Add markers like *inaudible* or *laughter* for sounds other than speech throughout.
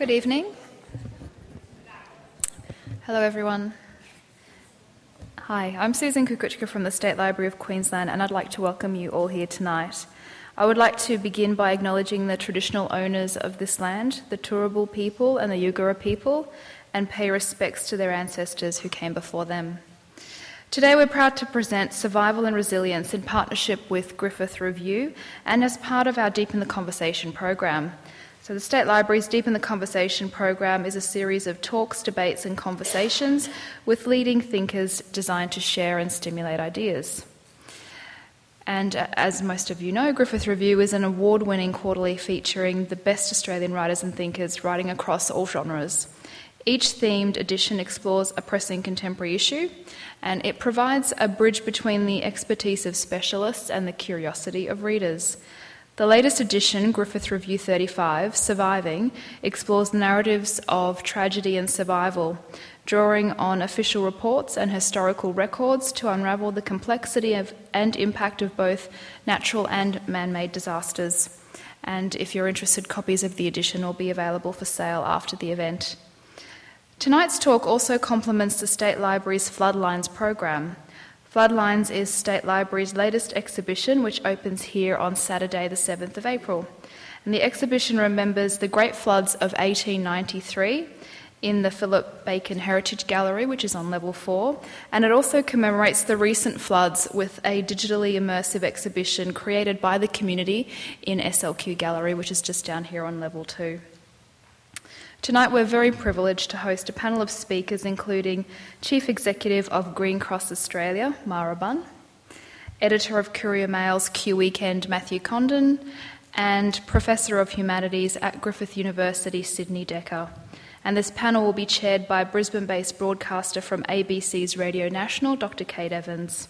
Good evening. Hello, everyone. Hi, I'm Susan Kukuchka from the State Library of Queensland, and I'd like to welcome you all here tonight. I would like to begin by acknowledging the traditional owners of this land, the Turrbal people and the Yugara people, and pay respects to their ancestors who came before them. Today, we're proud to present Survival and Resilience in partnership with Griffith Review and as part of our Deepen the Conversation program. So, the State Library's Deep in the Conversation program is a series of talks, debates, and conversations with leading thinkers designed to share and stimulate ideas. And uh, as most of you know, Griffith Review is an award winning quarterly featuring the best Australian writers and thinkers writing across all genres. Each themed edition explores a pressing contemporary issue, and it provides a bridge between the expertise of specialists and the curiosity of readers. The latest edition, Griffith Review 35, Surviving, explores narratives of tragedy and survival, drawing on official reports and historical records to unravel the complexity of, and impact of both natural and man made disasters. And if you're interested, copies of the edition will be available for sale after the event. Tonight's talk also complements the State Library's Floodlines program. Floodlines is State Library's latest exhibition, which opens here on Saturday, the 7th of April. And the exhibition remembers the great floods of 1893 in the Philip Bacon Heritage Gallery, which is on level four, and it also commemorates the recent floods with a digitally immersive exhibition created by the community in SLQ Gallery, which is just down here on level two. Tonight, we're very privileged to host a panel of speakers, including Chief Executive of Green Cross Australia, Mara Bun, Editor of Courier Mail's Q Weekend, Matthew Condon, and Professor of Humanities at Griffith University, Sidney Dekker. And this panel will be chaired by Brisbane based broadcaster from ABC's Radio National, Dr. Kate Evans.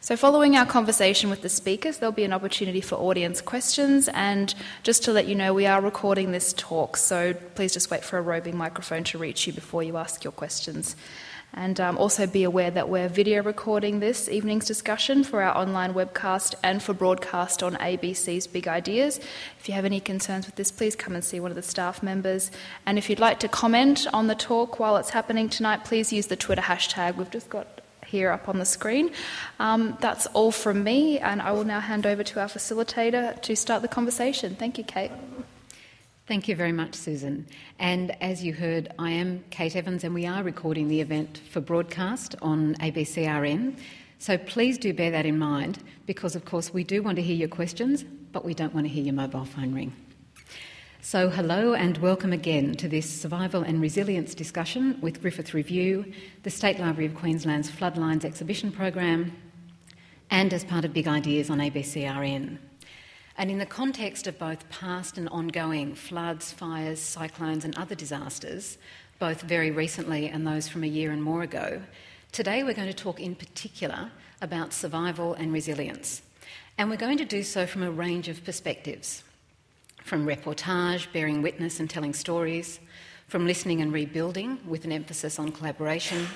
So, following our conversation with the speakers, there'll be an opportunity for audience questions. And just to let you know, we are recording this talk, so please just wait for a roving microphone to reach you before you ask your questions. And um, also be aware that we're video recording this evening's discussion for our online webcast and for broadcast on ABC's Big Ideas. If you have any concerns with this, please come and see one of the staff members. And if you'd like to comment on the talk while it's happening tonight, please use the Twitter hashtag. We've just got here up on the screen. Um, that's all from me, and I will now hand over to our facilitator to start the conversation. Thank you, Kate. Thank you very much, Susan. And as you heard, I am Kate Evans, and we are recording the event for broadcast on ABCRN. So please do bear that in mind because, of course, we do want to hear your questions, but we don't want to hear your mobile phone ring. So, hello and welcome again to this survival and resilience discussion with Griffith Review, the State Library of Queensland's Floodlines exhibition program, and as part of Big Ideas on ABCRN. And in the context of both past and ongoing floods, fires, cyclones, and other disasters, both very recently and those from a year and more ago, today we're going to talk in particular about survival and resilience. And we're going to do so from a range of perspectives from reportage, bearing witness and telling stories, from listening and rebuilding with an emphasis on collaboration,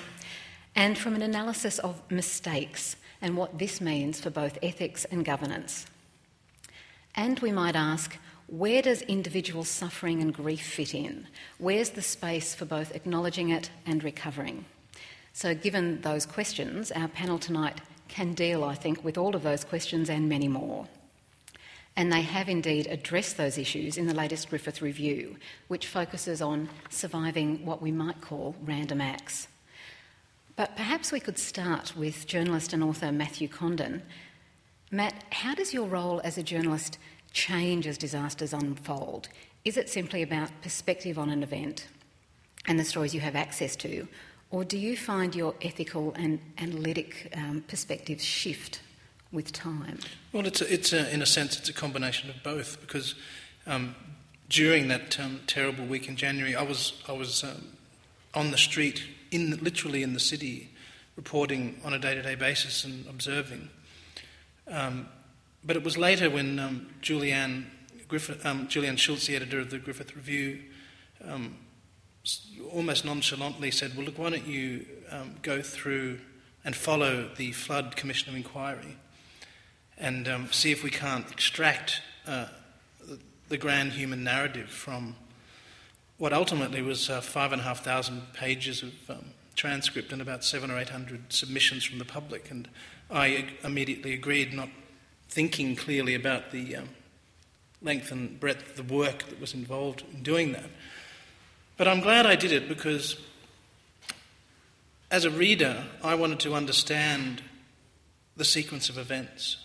and from an analysis of mistakes and what this means for both ethics and governance. And we might ask, where does individual suffering and grief fit in? Where's the space for both acknowledging it and recovering? So, given those questions, our panel tonight can deal, I think, with all of those questions and many more. And they have indeed addressed those issues in the latest Griffith Review, which focuses on surviving what we might call random acts. But perhaps we could start with journalist and author Matthew Condon. Matt, how does your role as a journalist change as disasters unfold? Is it simply about perspective on an event and the stories you have access to? Or do you find your ethical and analytic um, perspectives shift with time? Well, it's, a, it's a, in a sense, it's a combination of both because um, during that um, terrible week in January, I was, I was um, on the street, in literally in the city, reporting on a day to day basis and observing. Um, but it was later when um, Julianne, Griffith, um, Julianne Schultz, the editor of the Griffith Review, almost nonchalantly said, Well, look, why don't you go through and follow the Flood Commission of Inquiry? And um, see if we can't extract uh, the grand human narrative from what ultimately was uh, five and a half thousand pages of um, transcript and about seven or eight hundred submissions from the public. And I immediately agreed, not thinking clearly about the um, length and breadth of the work that was involved in doing that. But I'm glad I did it because as a reader, I wanted to understand the sequence of events.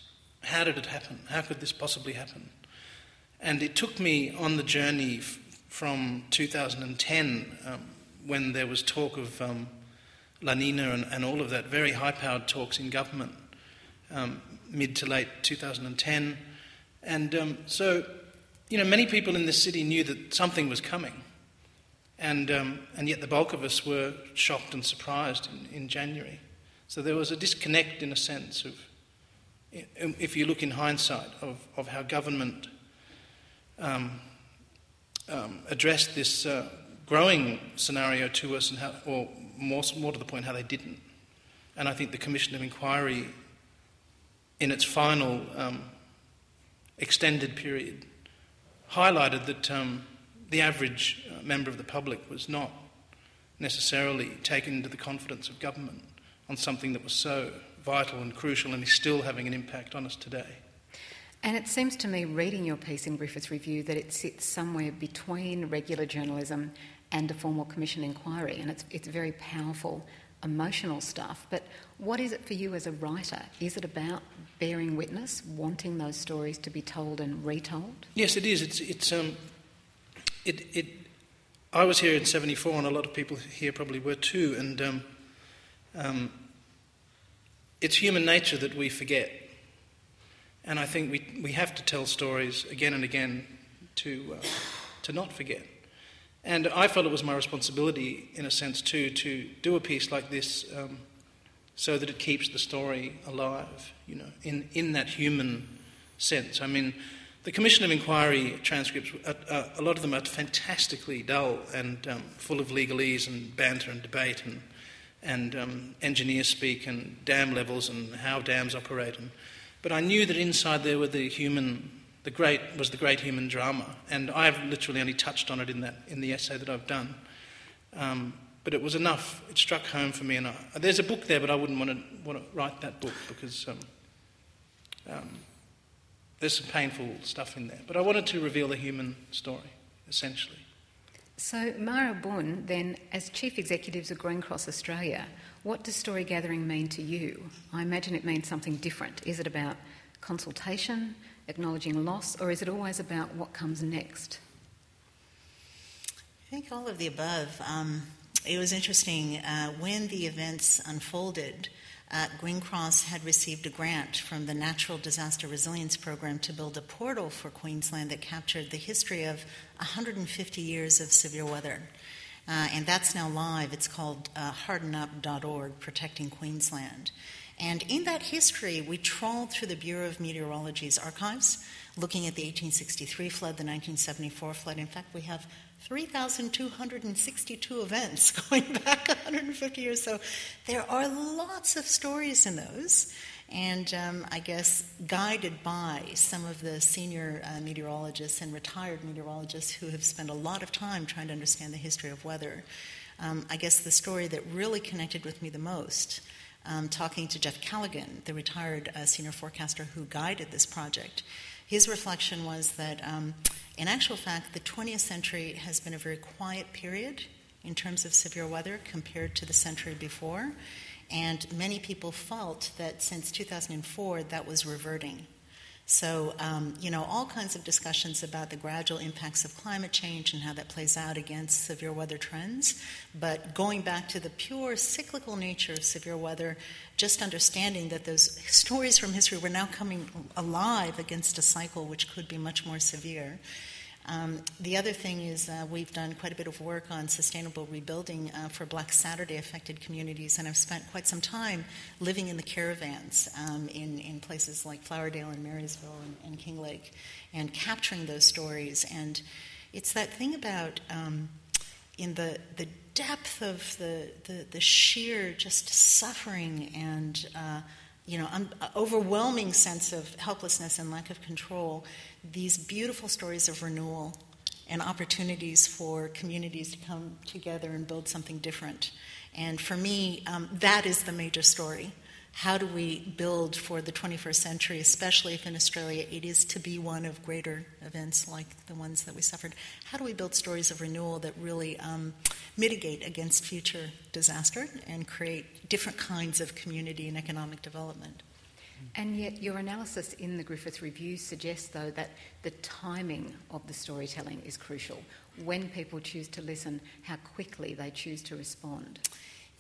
How did it happen? How could this possibly happen? And it took me on the journey f- from 2010, um, when there was talk of um, La Nina and, and, all of that, very high powered talks in government, um, mid to late 2010. And um, so, you know, many people in this city knew that something was coming. And, um, and yet the bulk of us were shocked and surprised in, in January. So there was a disconnect, in a sense, of, if you look in hindsight, of, of how government um, um, addressed this uh, growing scenario to us, and how, or more, more to the point, how they didn't. And I think the Commission of Inquiry, in its final um, extended period, highlighted that um, the average uh, member of the public was not necessarily taken into the confidence of government on something that was so vital and crucial and is still having an impact on us today. And it seems to me, reading your piece in Griffith's Review, that it sits somewhere between regular journalism and a formal commission inquiry, and it's, it's very powerful, emotional stuff. But what is it for you as a writer? Is it about bearing witness, wanting those stories to be told and retold? Yes, it is. It's, it's um, it, it, I was here in 74, and a lot of people here probably were too, and um, um, it's human nature that we forget. And I think we, we have to tell stories again and again to, uh, to not forget. And I felt it was my responsibility, in a sense, too, to do a piece like this um, so that it keeps the story alive, you know, in, in that human sense. I mean, the Commission of Inquiry transcripts, uh, uh, a lot of them are fantastically dull and um, full of legalese and banter and debate and, and um, engineer speak and dam levels and how dams operate. And, but I knew that inside there were the human, the great was the great human drama, and I've literally only touched on it in that in the essay that I've done. Um, but it was enough. It struck home for me, and I, there's a book there, but I wouldn't want to, want to write that book because um, um, there's some painful stuff in there. But I wanted to reveal the human story, essentially. So, Mara Bun, then, as Chief Executives of Green Cross Australia, what does story gathering mean to you? I imagine it means something different. Is it about consultation, acknowledging loss, or is it always about what comes next? I think all of the above. Um, it was interesting uh, when the events unfolded uh, Green Cross had received a grant from the Natural Disaster Resilience Program to build a portal for Queensland that captured the history of 150 years of severe weather. Uh, and that's now live. It's called uh, hardenup.org, Protecting Queensland. And in that history, we trawled through the Bureau of Meteorology's archives, looking at the 1863 flood, the 1974 flood. In fact, we have 3,262 events *laughs* going back 150 years. So there are lots of stories in those. And um, I guess guided by some of the senior uh, meteorologists and retired meteorologists who have spent a lot of time trying to understand the history of weather, um, I guess the story that really connected with me the most, um, talking to Jeff Callaghan, the retired uh, senior forecaster who guided this project, his reflection was that um, in actual fact, the 20th century has been a very quiet period in terms of severe weather compared to the century before. And many people felt that since 2004, that was reverting. So, um, you know, all kinds of discussions about the gradual impacts of climate change and how that plays out against severe weather trends. But going back to the pure cyclical nature of severe weather, just understanding that those stories from history were now coming alive against a cycle which could be much more severe. Um, the other thing is uh, we've done quite a bit of work on sustainable rebuilding uh, for Black Saturday affected communities, and I've spent quite some time living in the caravans um, in, in places like Flowerdale and Marysville and, and, Kinglake and capturing those stories. And it's that thing about um, in the, the depth of the, the, the sheer just suffering and uh, you know, un- overwhelming sense of helplessness and lack of control, these beautiful stories of renewal and opportunities for communities to come together and build something different. And for me, um, that is the major story. How do we build for the 21st century, especially if in Australia it is to be one of greater events like the ones that we suffered? How do we build stories of renewal that really um, mitigate against future disaster and create different kinds of community and economic development? And yet, your analysis in the Griffith Review suggests, though, that the timing of the storytelling is crucial. When people choose to listen, how quickly they choose to respond.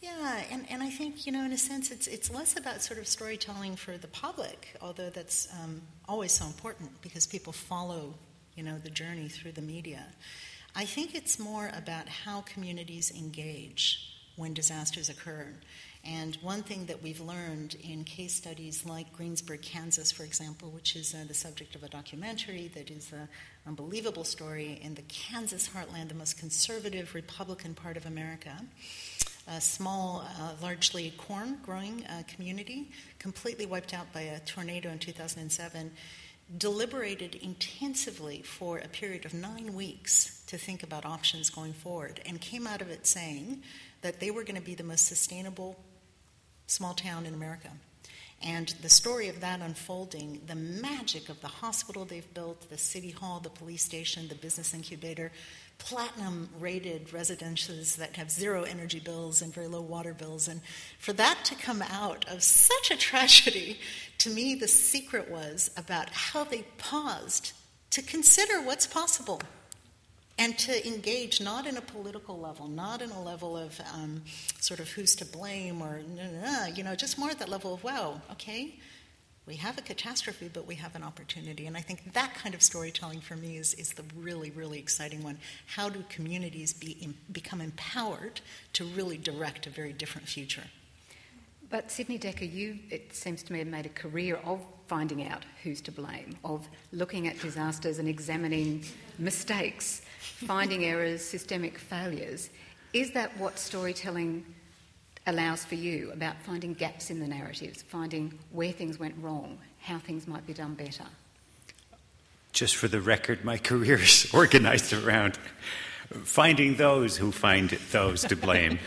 Yeah, and, and I think, you know, in a sense, it's, it's less about sort of storytelling for the public, although that's um, always so important because people follow, you know, the journey through the media. I think it's more about how communities engage when disasters occur. And one thing that we've learned in case studies like Greensburg, Kansas, for example, which is uh, the subject of a documentary that is an unbelievable story in the Kansas heartland, the most conservative Republican part of America, a small, uh, largely corn growing uh, community, completely wiped out by a tornado in 2007, deliberated intensively for a period of nine weeks to think about options going forward, and came out of it saying that they were going to be the most sustainable small town in America. And the story of that unfolding, the magic of the hospital they've built, the city hall, the police station, the business incubator, platinum rated residences that have zero energy bills and very low water bills. And for that to come out of such a tragedy, to me, the secret was about how they paused to consider what's possible and to engage not in a political level, not in a level of um, sort of who's to blame or, you know, just more at that level of, wow, okay, we have a catastrophe, but we have an opportunity. And I think that kind of storytelling for me is, is the really, really exciting one. How do communities be, become empowered to really direct a very different future? But Sidney Dekker, you, it seems to me, have made a career of finding out who's to blame, of looking at disasters and examining mistakes, finding *laughs* errors, systemic failures. Is that what storytelling allows for you about finding gaps in the narratives, finding where things went wrong, how things might be done better? Just for the record, my career is *laughs* organized around finding those who find those to blame.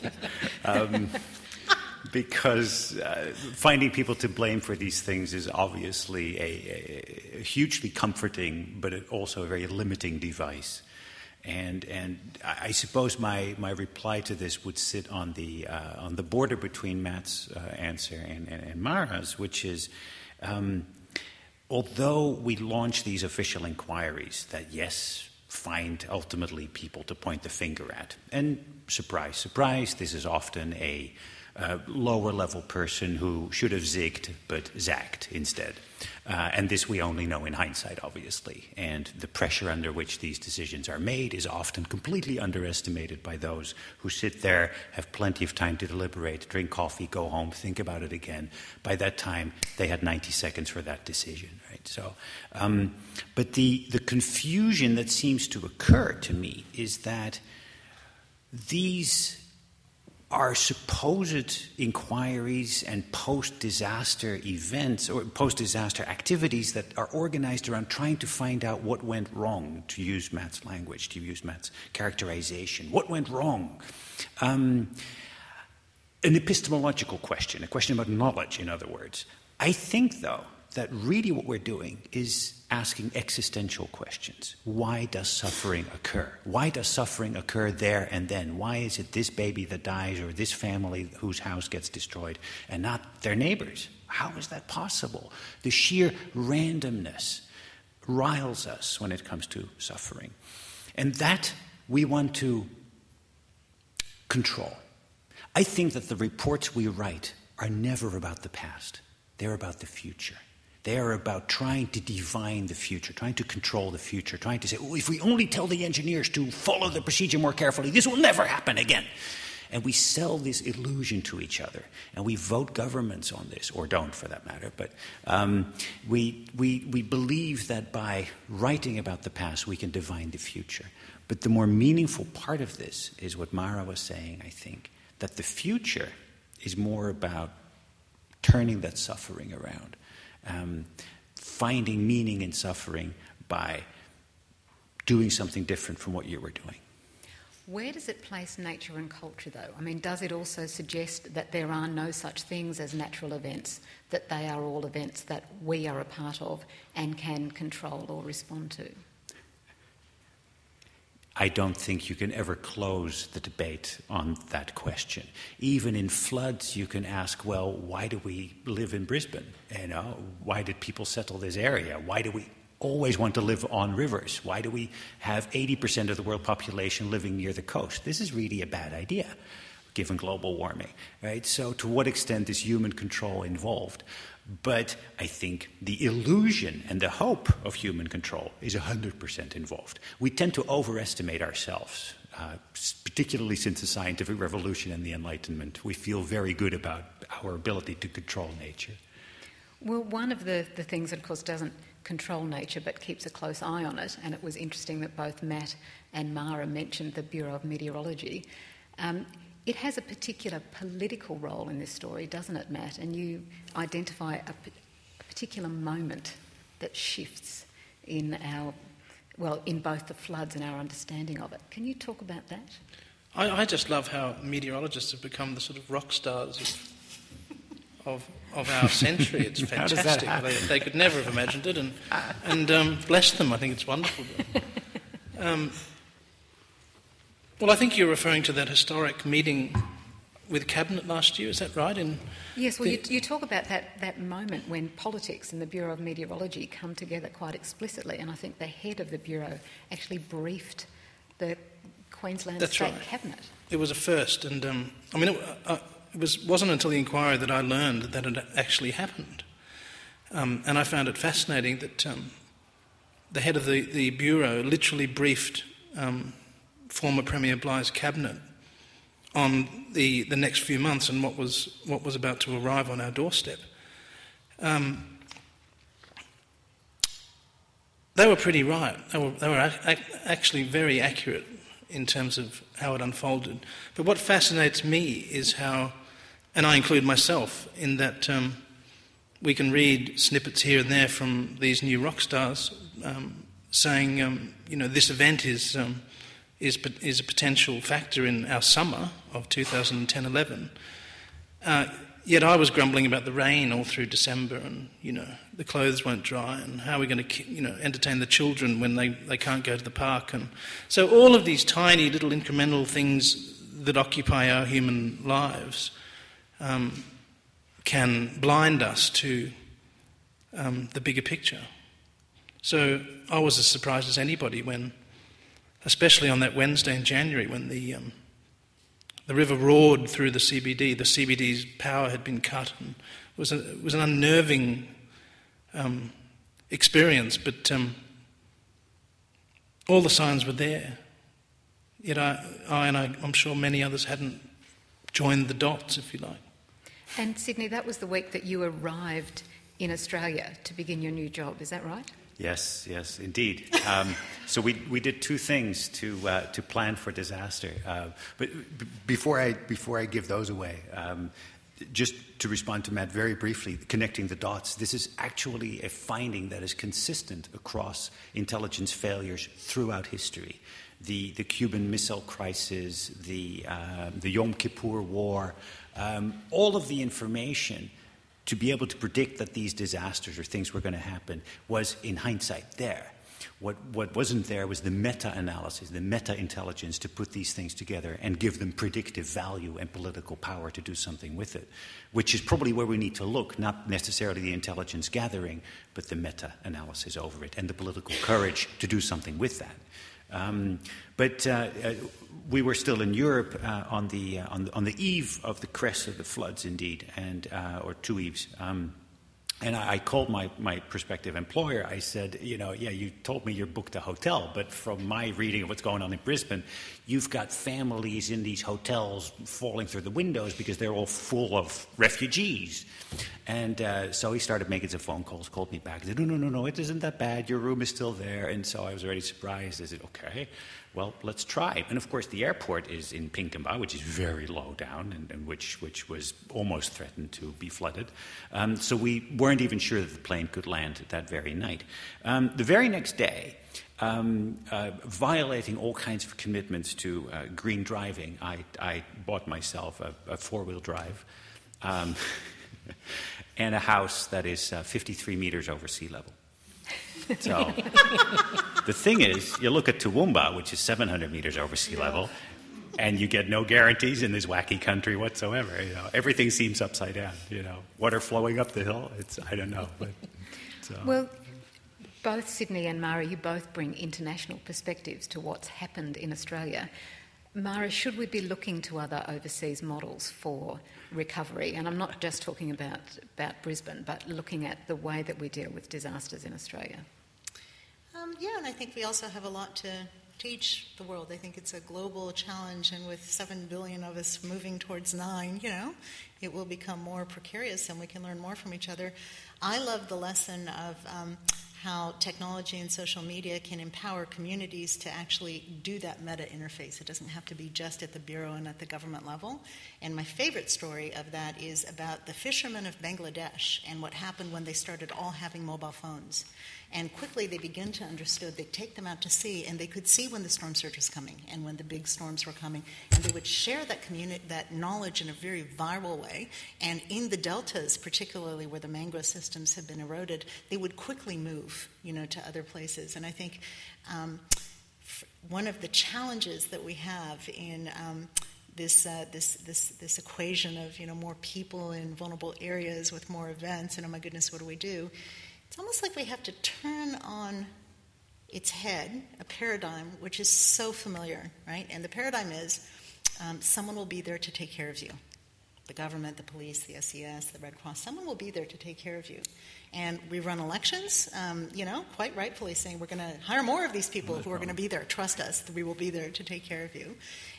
*laughs* um, because uh, finding people to blame for these things is obviously a, a, hugely comforting, but also a very limiting device. And, and I suppose my, my reply to this would sit on the, uh, on the border between Matt's uh, answer and, and, and, Mara's, which is um, although we launch these official inquiries that, yes, find ultimately people to point the finger at, and surprise, surprise, this is often a uh, lower level person who should have zigged but zagged instead. Uh, and this we only know in hindsight, obviously. And the pressure under which these decisions are made is often completely underestimated by those who sit there, have plenty of time to deliberate, drink coffee, go home, think about it again. By that time, they had 90 seconds for that decision, right? So, um, but the, the confusion that seems to occur to me is that these are supposed inquiries and post disaster events or post disaster activities that are organized around trying to find out what went wrong, to use Matt's language, to use Matt's characterization. What went wrong? Um, an epistemological question, a question about knowledge, in other words. I think, though, that really what we're doing is asking existential questions. Why does suffering occur? Why does suffering occur there and then? Why is it this baby that dies or this family whose house gets destroyed and not their neighbors? How is that possible? The sheer randomness riles us when it comes to suffering. And that we want to control. I think that the reports we write are never about the past, they're about the future. They are about trying to divine the future, trying to control the future, trying to say, oh, if we only tell the engineers to follow the procedure more carefully, this will never happen again. And we sell this illusion to each other. And we vote governments on this, or don't for that matter. But um, we, we, we believe that by writing about the past, we can divine the future. But the more meaningful part of this is what Mara was saying, I think, that the future is more about turning that suffering around um, finding meaning in suffering by doing something different from what you were doing. Where does it place nature and culture, though? I mean, does it also suggest that there are no such things as natural events, that they are all events that we are a part of and can control or respond to? I don't think you can ever close the debate on that question. Even in floods, you can ask, well, why do we live in Brisbane? You know, why did people settle this area? Why do we always want to live on rivers? Why do we have 80% of the world population living near the coast? This is really a bad idea, given global warming, right? So, to what extent is human control involved? But I think the illusion and the hope of human control is 100% involved. We tend to overestimate ourselves, uh, particularly since the scientific revolution and the Enlightenment. We feel very good about our ability to control nature. Well, one of the, the things that, of course, doesn't control nature but keeps a close eye on it, and it was interesting that both Matt and Mara mentioned the Bureau of Meteorology. Um, it has a particular political role in this story, doesn't it, Matt? And you identify a, a particular moment that shifts in our, well, in both the floods and our understanding of it. Can you talk about that? I, I just love how meteorologists have become the sort of rock stars of, of, of our *laughs* century. It's fantastic. They, they, could never have imagined it, and, and um, bless them. I think it's wonderful. *laughs* Um, well, I think you're referring to that historic meeting with Cabinet last year, is that right? In yes, well, the... you, you, talk about that, that moment when politics and the Bureau of Meteorology come together quite explicitly, and I think the head of the Bureau actually briefed the Queensland That's State right. Cabinet. It was a first, and um, I mean, it, uh, it, was, wasn't until the inquiry that I learned that it actually happened. Um, and I found it fascinating that um, the head of the, the Bureau literally briefed um, former Premier Bligh's cabinet on the, the next few months and what was, what was about to arrive on our doorstep. Um, they were pretty right. They were, they were ac- actually very accurate in terms of how it unfolded. But what fascinates me is how, and I include myself in that um, we can read snippets here and there from these new rock stars um, saying, um, you know, this event is um, is, is a potential factor in our summer of 2010 11. Uh, yet I was grumbling about the rain all through December and, you know, the clothes won't dry and how are we going to, you know, entertain the children when they, they can't go to the park. And so all of these tiny little incremental things that occupy our human lives um, can blind us to um, the bigger picture. So I was as surprised as anybody when especially on that Wednesday in January when the, um, the river roared through the CBD. The CBD's power had been cut. And it, was a, it was an unnerving um, experience, but um, all the signs were there. Yet I, I and I, I'm sure many others hadn't joined the dots, if you like. And Sidney, that was the week that you arrived in Australia to begin your new job, is that right? Yes, yes, indeed. Um, *laughs* so we, we did two things to, uh, to plan for disaster. Uh, but b- before, I, before I give those away, um, just to respond to Matt very briefly, connecting the dots, this is actually a finding that is consistent across intelligence failures throughout history. The, the Cuban Missile Crisis, the, uh, the Yom Kippur War, um, all of the information to be able to predict that these disasters or things were going to happen was, in hindsight, there. What, what wasn't there was the meta analysis, the meta intelligence to put these things together and give them predictive value and political power to do something with it, which is probably where we need to look, not necessarily the intelligence gathering, but the meta analysis over it and the political courage to do something with that. Um, but uh, uh, we were still in Europe uh, on, the, uh, on, the, on, the, eve of the crest of the floods, indeed, and, uh, or two eves. Um, and I, I, called my, my prospective employer. I said, you know, yeah, you told me you booked a hotel, but from my reading of what's going on in Brisbane, you've got families in these hotels falling through the windows because they're all full of refugees. And uh, so he started making some phone calls, called me back. He said, no, no, no, no, it isn't that bad. Your room is still there. And so I was already surprised. I said, okay well, let's try. And of course, the airport is in Pinkenba, which is very low down and, and which, which was almost threatened to be flooded. Um, so we weren't even sure that the plane could land that very night. Um, the very next day, um, uh, violating all kinds of commitments to uh, green driving. I, I, bought myself a, a four wheel drive um, *laughs* and a house that is uh, 53 meters over sea level. *laughs* So the thing is, you look at Toowoomba, which is 700 meters over sea level, and you get no guarantees in this wacky country whatsoever. You know, everything seems upside down. You know, water flowing up the hill. It's I don't know, but so. well. Both Sidney and Mara, you both bring international perspectives to what's happened in Australia. Mara, should we be looking to other overseas models for recovery? And I'm not just talking about, about Brisbane, but looking at the way that we deal with disasters in Australia. Um, yeah, and I think we also have a lot to teach the world. I think it's a global challenge, and with 7 billion of us moving towards 9, you know, it will become more precarious and we can learn more from each other. I love the lesson of um, how technology and social media can empower communities to actually do that meta interface. It doesn't have to be just at the bureau and at the government level. And my favorite story of that is about the fishermen of Bangladesh and what happened when they started all having mobile phones. And quickly they began to understand they'd take them out to sea and they could see when the storm surge was coming and when the big storms were coming. And they would share that community that knowledge in a very viral way. And in the deltas, particularly where the mangrove systems have been eroded, they would quickly move, you know, to other places. And I think um, one of the challenges that we have in um, this, uh, this, this, this equation of you know more people in vulnerable areas with more events, and oh my goodness, what do we do? It's almost like we have to turn on its head a paradigm which is so familiar, right? And the paradigm is um, someone will be there to take care of you. The government, the police, the SES, the Red Cross, someone will be there to take care of you. And we run elections, um, you know, quite rightfully saying we're going to hire more of these people who are going to be there. Trust us, we will be there to take care of you.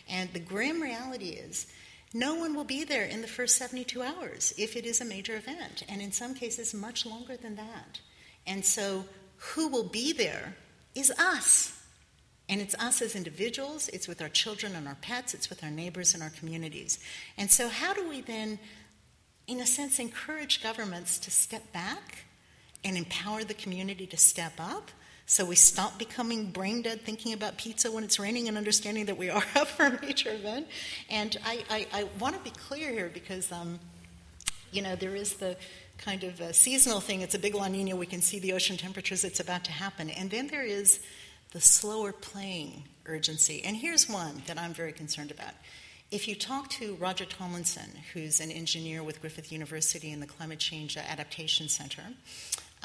And the grim reality is no one will be there in the first 72 hours if it is a major event, and in some cases, much longer than that. And so, who will be there is us. And it's us as individuals, it's with our children and our pets, it's with our neighbors and our communities. And so, how do we then, in a sense, encourage governments to step back and empower the community to step up? So we stop becoming brain dead thinking about pizza when it's raining and understanding that we are *laughs* up for a major event. And I, I, I want to be clear here because, um, you know, there is the kind of a seasonal thing. It's a big La Nina. We can see the ocean temperatures. It's about to happen. And then there is the slower playing urgency. And here's one that I'm very concerned about. If you talk to Roger Tomlinson, who's an engineer with Griffith University in the Climate Change Adaptation Center,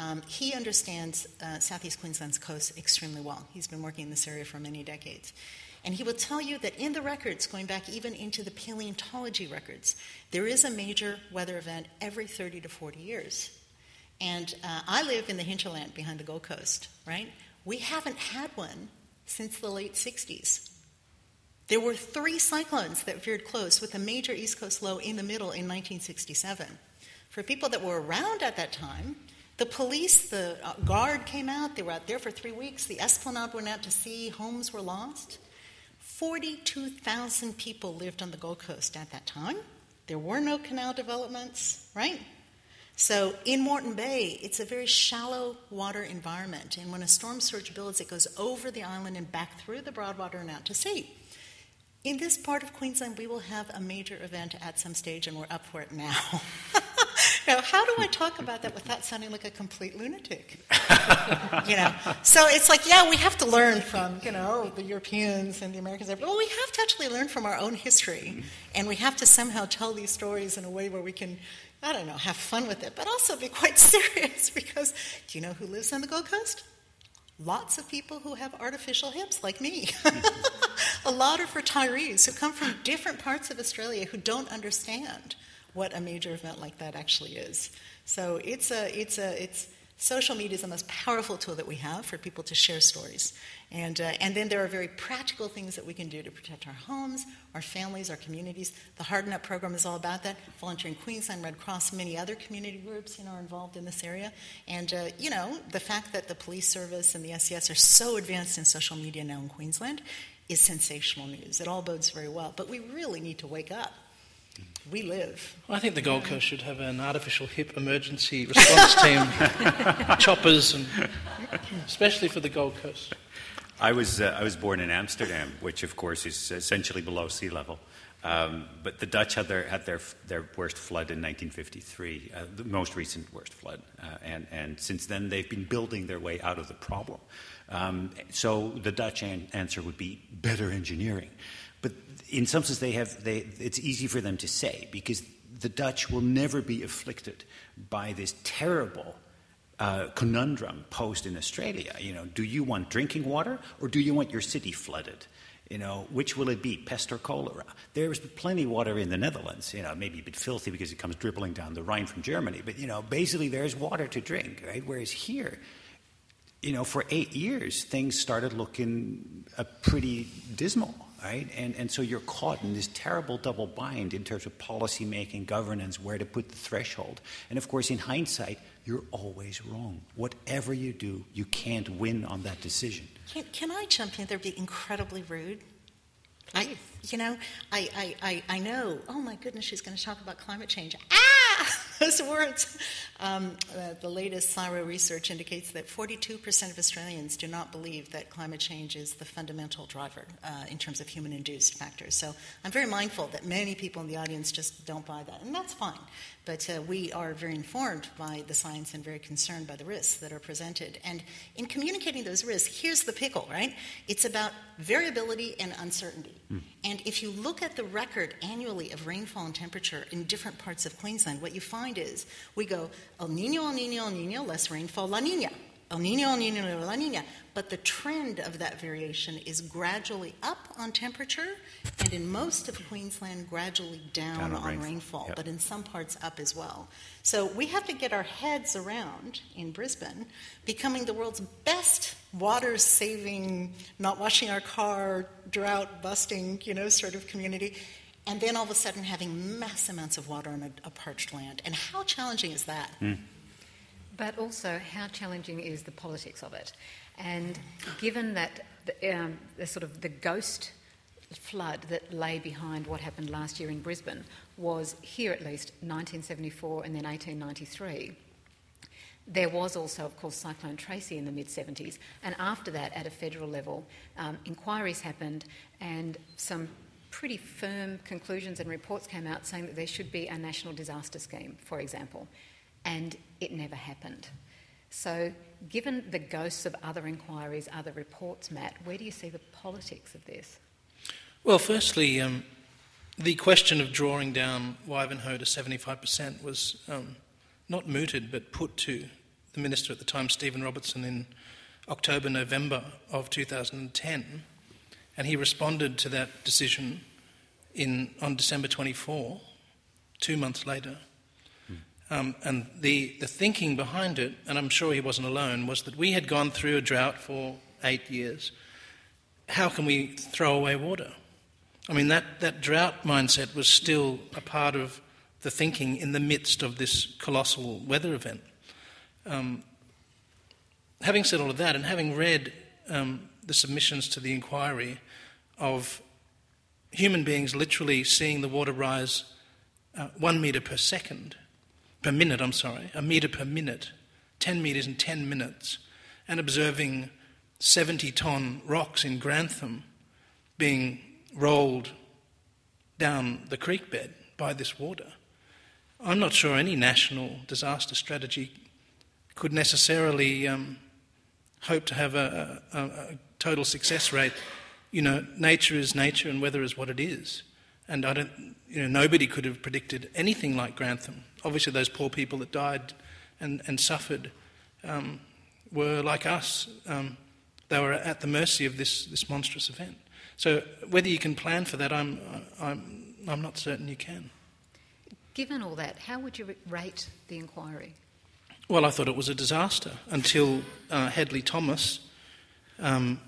um, he understands uh, Southeast Queensland's coast extremely well. He's been working in this area for many decades. And he will tell you that in the records, going back even into the paleontology records, there is a major weather event every 30 to 40 years. And uh, I live in the hinterland behind the Gold Coast, right? We haven't had one since the late 60s. There were three cyclones that veered close with a major East Coast low in the middle in 1967. For people that were around at that time, the police, the uh, guard came out. They were out there for three weeks. The Esplanade went out to sea. Homes were lost. 42,000 people lived on the Gold Coast at that time. There were no canal developments, right? So in Moreton Bay, it's a very shallow water environment. And when a storm surge builds, it goes over the island and back through the Broadwater and out to sea. In this part of Queensland, we will have a major event at some stage, and we're up for it now. *laughs* *laughs* now, how do I talk about that without sounding like a complete lunatic? *laughs* you know, so it's like, yeah, we have to learn from you know the Europeans and the Americans. Well, we have to actually learn from our own history, and we have to somehow tell these stories in a way where we can. I don't know, have fun with it, but also be quite *laughs* serious because do you know who lives on the Gold Coast? lots of people who have artificial hips, like me. a lot of retirees who come from different parts of Australia who don't understand what a major event like that actually is. So it's a, it's a, it's, social media is the most powerful tool that we have for people to share stories. And, uh, and then there are very practical things that we can do to protect our homes, our families, our communities. The Harden Up program is all about that. Volunteering Queensland, Red Cross, many other community groups you know, are involved in this area. And, uh, you know, the fact that the police service and the SES are so advanced in social media now in Queensland is sensational news. It all bodes very well. But we really need to wake up. We live. I think the Gold Coast should have an artificial hip emergency response team, *laughs* choppers, and especially for the Gold Coast. I was, uh, I was born in Amsterdam, which of course is essentially below sea level. Um, but the Dutch had their, had their, their worst flood in 1953, uh, the most recent worst flood. Uh, and, and since then, they've been building their way out of the problem. Um, so the Dutch an- answer would be better engineering. But in some sense, they have, they, it's easy for them to say because the Dutch will never be afflicted by this terrible uh, conundrum posed in Australia. You know, do you want drinking water or do you want your city flooded? You know, which will it be, pest or cholera? There's plenty of water in the Netherlands. You know, maybe a bit filthy because it comes dribbling down the Rhine from Germany, but you know, basically there's water to drink, right? Whereas here, you know, for eight years, things started looking uh, pretty dismal, right? And, and so you're caught in this terrible double bind in terms of policy making, governance, where to put the threshold. And of course, in hindsight, you're always wrong. Whatever you do, you can't win on that decision. Can, can I jump in there be incredibly rude? I, you know, I, I, I, I know, oh my goodness, she's going to talk about climate change. Ah! Those *laughs* words. Um, uh, the latest CSIRO research indicates that 42% of Australians do not believe that climate change is the fundamental driver uh, in terms of human induced factors. So I'm very mindful that many people in the audience just don't buy that, and that's fine. But uh, we are very informed by the science and very concerned by the risks that are presented. And in communicating those risks, here's the pickle, right? It's about variability and uncertainty. Mm. And if you look at the record annually of rainfall and temperature in different parts of Queensland, what you find is we go El Nino, El Nino, El Nino, less rainfall, La Nina. El Nino, El Nino, La Nina. But the trend of that variation is gradually up on temperature, and in most of Queensland, gradually down, down on, rainfall, rainfall yep. but in some parts up as well. So we have to get our heads around in Brisbane becoming the world's best water saving, not washing our car, drought busting, you know, sort of community. And then all of a sudden having mass amounts of water on a, a parched land. And how challenging is that? Mm. But also, how challenging is the politics of it? And given that the, um, the sort of the ghost flood that lay behind what happened last year in Brisbane was here at least 1974 and then 1893. There was also, of course, Cyclone Tracy in the mid 70s, and after that, at a federal level, um, inquiries happened and some pretty firm conclusions and reports came out saying that there should be a national disaster scheme, for example and it never happened. So, given the ghosts of other inquiries, other reports, Matt, where do you see the politics of this? Well, firstly, um, the question of drawing down Wivenhoe to 75% was um, not mooted but put to the minister at the time, Stephen Robertson, in October, November of 2010. And he responded to that decision in, on December 24, two months later. Um, and the, the thinking behind it, and I'm sure he wasn't alone, was that we had gone through a drought for eight years. How can we throw away water? I mean, that, that drought mindset was still a part of the thinking in the midst of this colossal weather event. Um, having said all of that, and having read um, the submissions to the inquiry of human beings literally seeing the water rise uh, one metre per second per minute, I'm sorry, a metre per minute, 10 metres in 10 minutes, and observing 70 tonne rocks in Grantham being rolled down the creek bed by this water. I'm not sure any national disaster strategy could necessarily um, hope to have a, a, a, total success rate. You know, nature is nature and weather is what it is. And I don't, you know, nobody could have predicted anything like Grantham obviously those poor people that died and, and suffered um, were like us. Um, they were at the mercy of this, this monstrous event. So whether you can plan for that, I'm, I'm, I'm not certain you can. Given all that, how would you rate the inquiry? Well, I thought it was a disaster until uh, Hedley Thomas, um,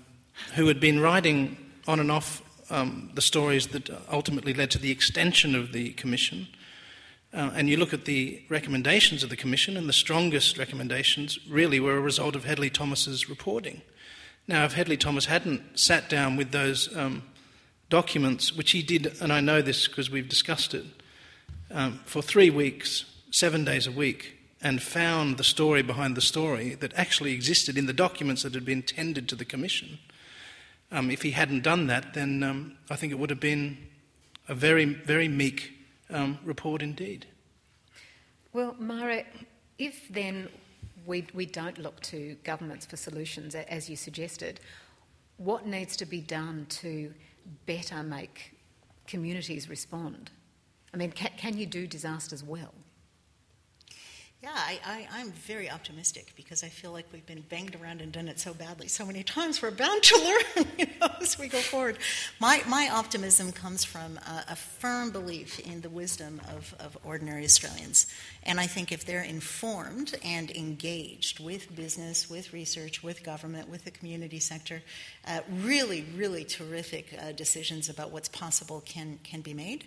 who had been writing on and off um, the stories that ultimately led to the extension of the commission, uh, and you look at the recommendations of the Commission, and the strongest recommendations really were a result of Hedley Thomas's reporting. Now, if Hedley Thomas hadn't sat down with those um, documents, which he did, and I know this because we've discussed it, um, for three weeks, seven days a week, and found the story behind the story that actually existed in the documents that had been tendered to the Commission. Um, if he hadn't done that, then um, I think it would have been a very, very meek um, report indeed. Well, Mara, if then we, we don't look to governments for solutions, as you suggested, what needs to be done to better make communities respond? I mean, can, can you do disasters well? Yeah, I, I, am very optimistic because I feel like we've been banged around and done it so badly so many *laughs* times. We're bound to learn *laughs* you know, as we go forward. My, my optimism comes from a, a firm belief in the wisdom of, of ordinary Australians. And I think if they're informed and engaged with business, with research, with government, with the community sector, uh, really, really terrific uh, decisions about what's possible can, can be made.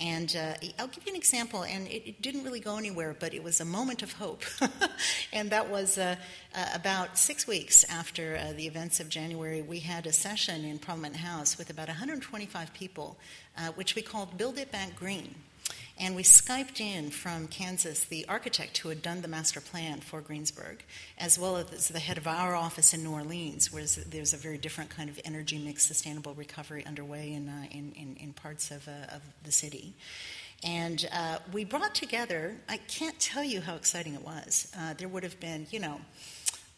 And uh, I'll give you an example, and it, it, didn't really go anywhere, but it was a moment of hope. *laughs* and that was uh, uh, about six weeks after uh, the events of January, we had a session in Parliament House with about 125 people, uh, which we called Build It Back Green. And we Skyped in from Kansas the architect who had done the master plan for Greensburg, as well as the head of our office in New Orleans, where there's a very different kind of energy mix, sustainable recovery underway in, uh, in, in, in, parts of, uh, of the city. And uh, we brought together, I can't tell you how exciting it was. Uh, there would have been, you know,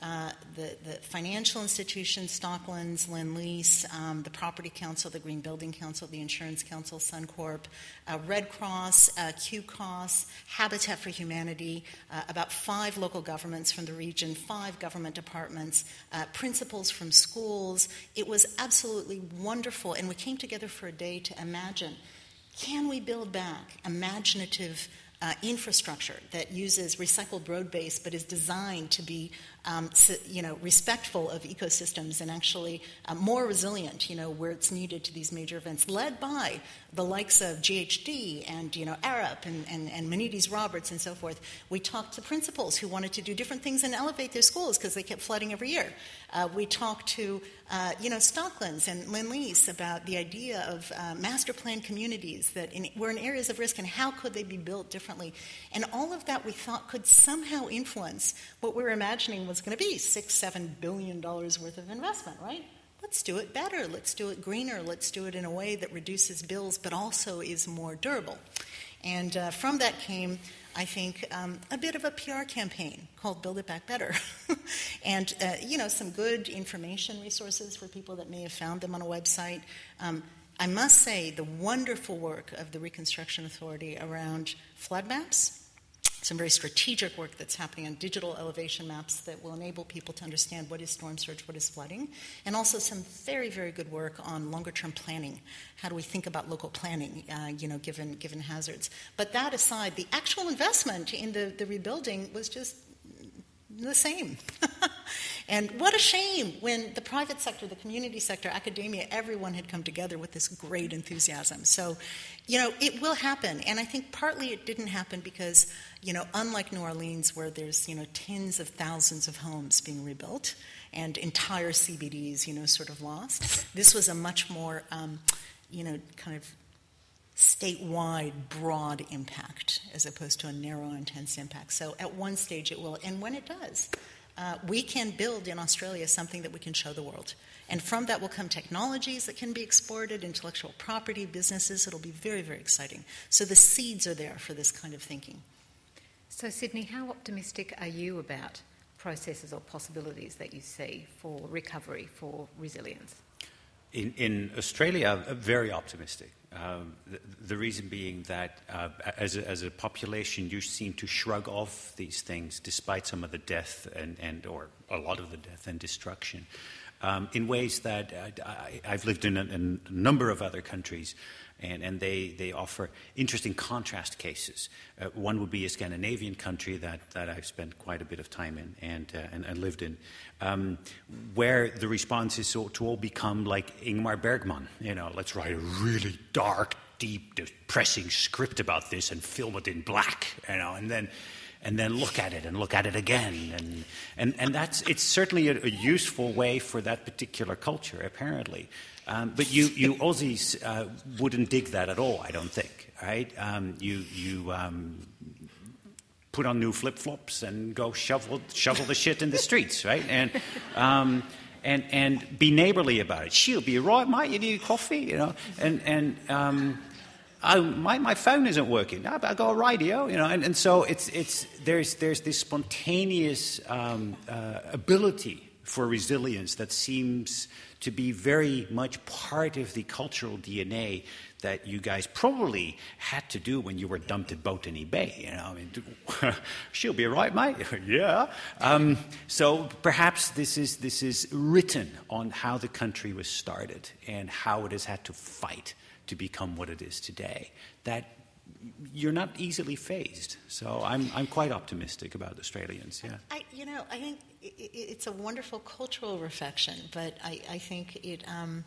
uh, the, the, financial institutions, Stocklands, Lendlease, um, the Property Council, the Green Building Council, the Insurance Council, Suncorp, uh, Red Cross, uh, QCOSS, Habitat for Humanity, uh, about five local governments from the region, five government departments, uh, principals from schools. It was absolutely wonderful, and we came together for a day to imagine can we build back imaginative uh, infrastructure that uses recycled road base but is designed to be um, you know, respectful of ecosystems and actually uh, more resilient, you know, where it's needed to these major events, led by the likes of GHD and, you know, Arup and, and, and Roberts and so forth. We talked to principals who wanted to do different things and elevate their schools because they kept flooding every year. Uh, we talked to, uh, you know, Stocklands and Lendlease about the idea of uh, master plan communities that in, were in areas of risk and how could they be built differently. And all of that we thought could somehow influence what we were imagining was going to be six, seven billion dollars worth of investment, right? Let's do it better. Let's do it greener. Let's do it in a way that reduces bills but also is more durable. And uh, from that came, I think, um, a bit of a PR campaign called Build It Back Better. *laughs* and, uh, you know, some good information resources for people that may have found them on a website. Um, I must say, the wonderful work of the Reconstruction Authority around flood maps some very strategic work that's happening on digital elevation maps that will enable people to understand what is storm surge, what is flooding, and also some very, very good work on longer term planning. How do we think about local planning, uh, you know, given, given hazards? But that aside, the actual investment in the, the rebuilding was just the same. *laughs* and what a shame when the private sector, the community sector, academia, everyone had come together with this great enthusiasm. So, you know, it will happen. And I think partly it didn't happen because, you know, unlike New Orleans, where there's, you know, tens of thousands of homes being rebuilt and entire CBDs, you know, sort of lost, this was a much more, um, you know, kind of statewide broad impact as opposed to a narrow intense impact. So at one stage it will, and when it does, uh, we can build in Australia something that we can show the world. And from that will come technologies that can be exported, intellectual property, businesses. It'll be very, very exciting. So the seeds are there for this kind of thinking. So, Sidney, how optimistic are you about processes or possibilities that you see for recovery, for resilience? In, in Australia, very optimistic. Um, the, the, reason being that uh, as, a, as, a, population, you seem to shrug off these things despite some of the death and, and or a lot of the death and destruction. Um, in ways that I, have lived in a, in a, number of other countries, and, and they, they offer interesting contrast cases. Uh, one would be a Scandinavian country that, that I've spent quite a bit of time in and, uh, and, and, lived in, um, where the response is so, to all become like Ingmar Bergman. You know, let's write a really dark, deep, depressing script about this and film it in black. You know, and then and then look at it and look at it again. And, and, and that's, it's certainly a, a useful way for that particular culture, apparently. Um, but you, you Aussies uh, wouldn't dig that at all, I don't think, right? Um, you, you um, put on new flip flops and go shovel, shovel the shit in the streets, right? And, um, and, and be neighborly about it. She'll be right, mate. You need coffee, you know. And, and oh, my, my phone isn't working. I've got a radio, you know. And, and so it's, it's, there's, there's this spontaneous um, uh, ability for resilience that seems to be very much part of the cultural DNA that you guys probably had to do when you were dumped at Botany Bay. You know, I mean, *laughs* she'll be right, mate. *laughs* yeah. Um, so perhaps this is this is written on how the country was started and how it has had to fight to become what it is today. That you're not easily phased. So I'm, I'm quite optimistic about Australians, yeah. I, you know, I think it's a wonderful cultural reflection, but I, I think it, um,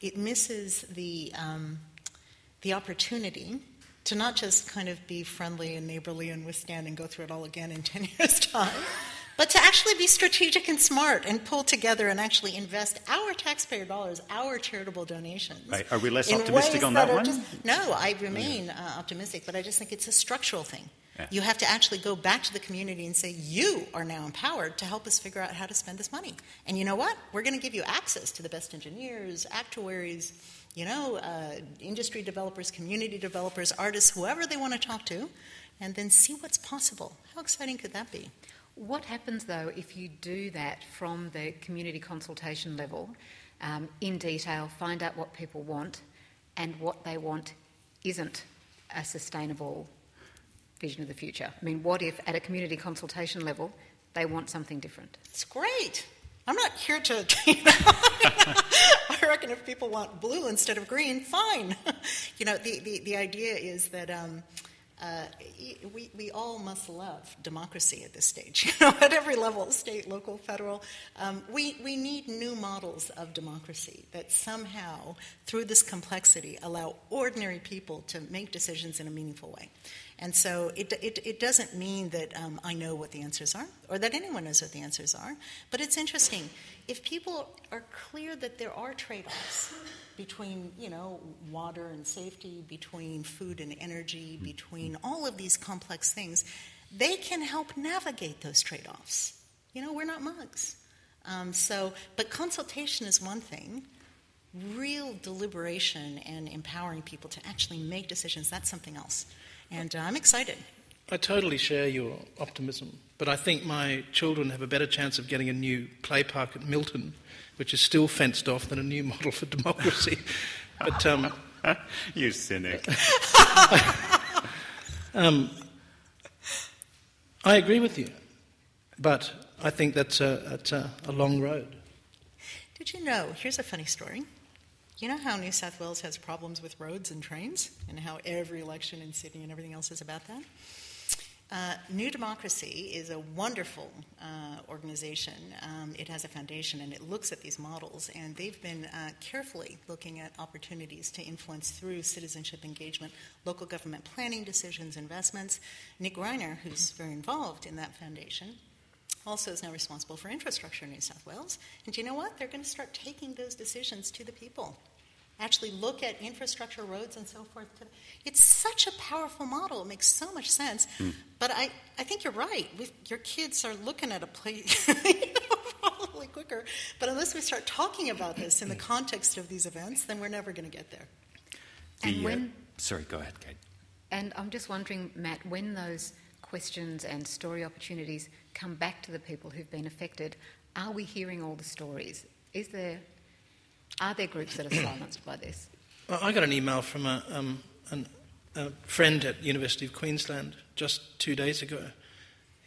it misses the, um, the opportunity to not just kind of be friendly and neighborly and withstand and go through it all again in *laughs* 10 years' time, but to actually be strategic and smart and pull together and actually invest our taxpayer dollars, our charitable donations. Right. Are we less optimistic on that, that one? Just, no, I remain uh, optimistic, but I just think it's a structural thing. Yeah. You have to actually go back to the community and say, You are now empowered to help us figure out how to spend this money. And you know what? We're going to give you access to the best engineers, actuaries, you know, uh, industry developers, community developers, artists, whoever they want to talk to, and then see what's possible. How exciting could that be? What happens though if you do that from the community consultation level um, in detail, find out what people want, and what they want isn't a sustainable vision of the future? I mean, what if at a community consultation level they want something different? It's great. I'm not here to. *laughs* You know, I reckon if people want blue instead of green, fine. *laughs* you know, the, the, the idea is that. Um, uh, we, we all must love democracy at this stage, *laughs* you know, at every level state, local, federal. Um, we, we need new models of democracy that somehow, through this complexity, allow ordinary people to make decisions in a meaningful way. And so it, it, it doesn't mean that um, I know what the answers are or that anyone knows what the answers are, but it's interesting. If people are clear that there are trade offs, between you know water and safety, between food and energy, between all of these complex things, they can help navigate those trade-offs. You know, we're not mugs. Um, so, but consultation is one thing. Real deliberation and empowering people to actually make decisions, that's something else. And uh, I'm excited. I totally share your optimism, but I think my children have a better chance of getting a new play park at Milton which is still fenced off, than a new *laughs* model for democracy. but um, *laughs* you cynic. *laughs* um, I agree with you, but I think that's a, that's a, a long road. Did you know? Here's a funny story. You know how New South Wales has problems with roads and trains, and how every election in Sydney and everything else is about that? Uh, New Democracy is a wonderful uh, organization. Um, it has a foundation and it looks at these models, and they've been uh, carefully looking at opportunities to influence through citizenship engagement, local government planning decisions, investments. Nick Greiner, who's very involved in that foundation, also is now responsible for infrastructure in New South Wales. And you know what? They're going to start taking those decisions to the people actually look at infrastructure, roads, and so forth. It's such a powerful model. It makes so much sense. Mm. But I, I think you're right. We've, your kids are looking at a place *laughs* probably quicker. But unless we start talking about this in the context of these events, then we're never going to get there. The, and when, uh, sorry, go ahead, Kate. And I'm just wondering, Matt, when those questions and story opportunities come back to the people who've been affected, are we hearing all the stories? Is there are there groups that are *coughs* silenced by this? Well, I got an email from a, um, an, a friend at University of Queensland just two days ago.